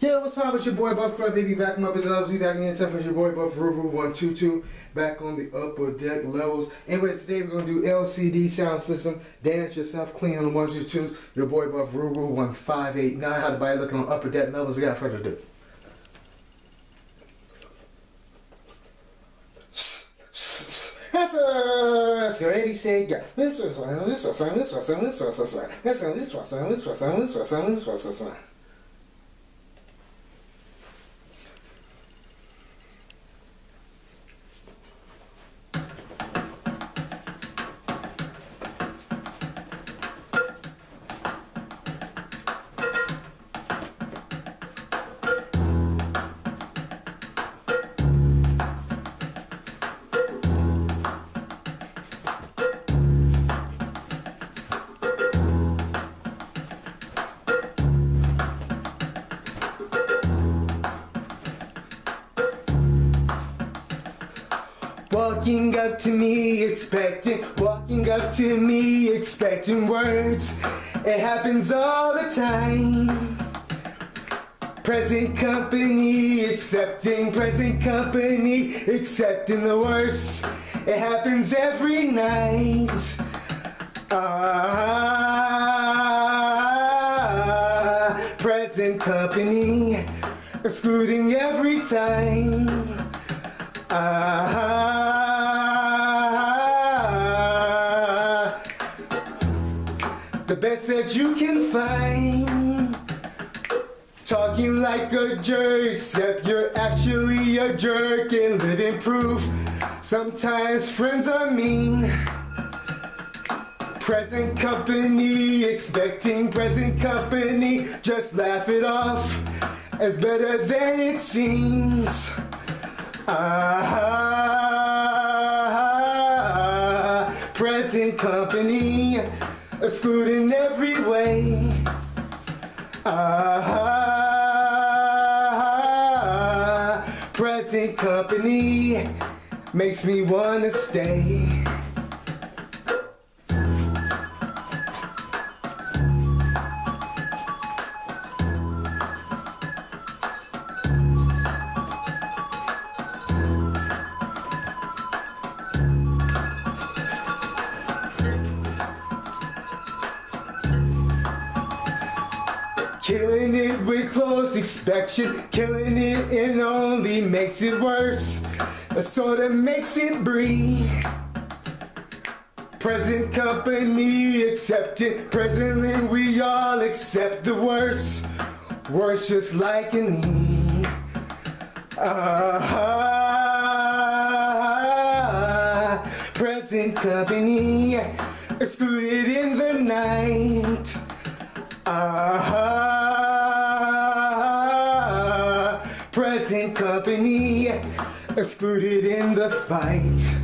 Yeah, what's up? It's your boy Buff Cry Baby back from Up in Loves. We back again. Time for your boy Buff Ruru 122 back on the upper deck levels. Anyways, today we're gonna do LCD Soundsystem. Dance yourself clean on the ones and twos. Your boy Buff Ruru 1589. How the body looking on upper deck levels? Without further ado. That's that's already said. Yeah, this was one. This was one. This was one. This was one. This one. This was one. This was one. This was one. This was Walking up to me, expecting, walking up to me, expecting words. It happens all the time. Present company, accepting present company, accepting the worst. It happens every night. Ah, present company, excluding every time. Ah, the best that you can find. Talking like a jerk, except you're actually a jerk and living proof. Sometimes friends are mean. Present company, expecting present company, just laugh it off as better than it seems. Ah, present company, excluding every way. Ah, present company makes me wanna stay. Killing it with close inspection, killing it and only makes it worse. A sort of makes it breathe. Present company accepted, presently we all accept the worst. Worse just like a need. Ah, present company excluded in the night. Ah, present company excluded in the fight.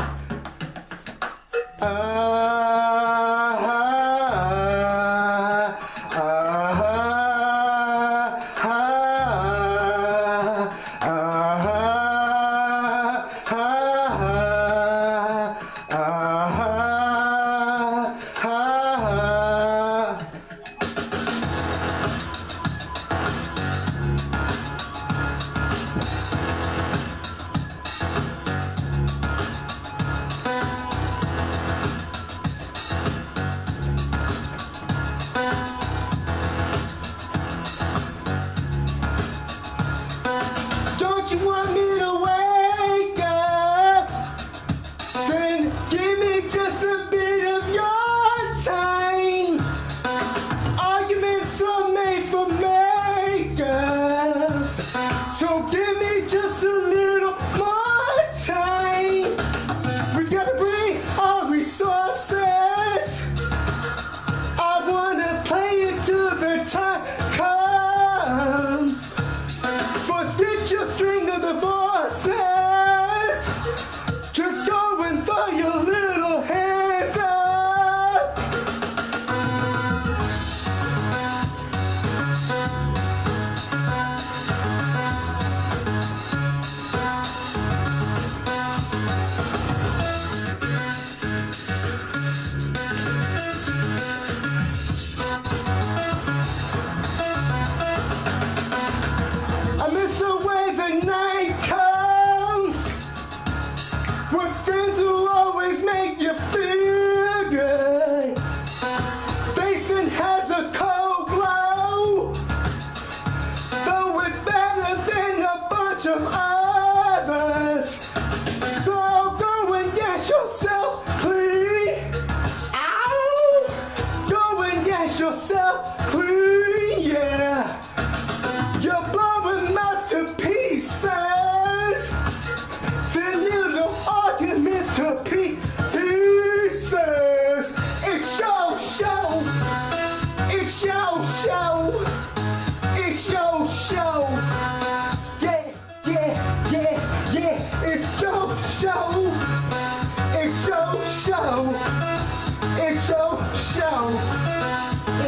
It's your show.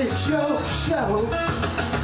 It's your show.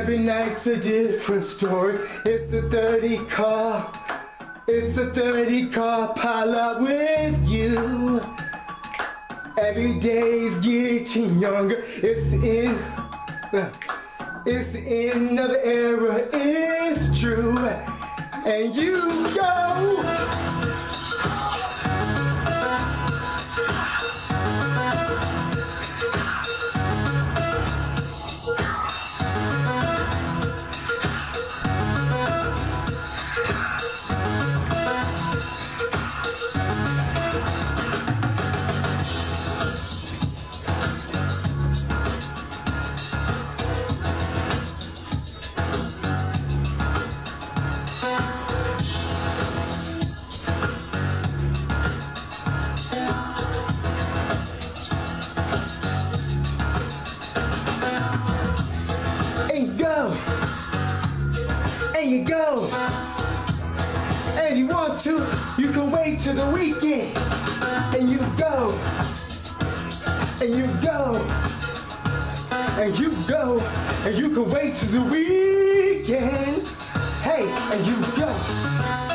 Every night's a different story. It's a 30 car. It's a 30 car pile with you. Every day's getting younger. It's the end. It's the end of the era. It's true. And you go. And you want to, you can wait till the weekend, and you go, and you go, and you go, and you can wait till the weekend, hey, and you go.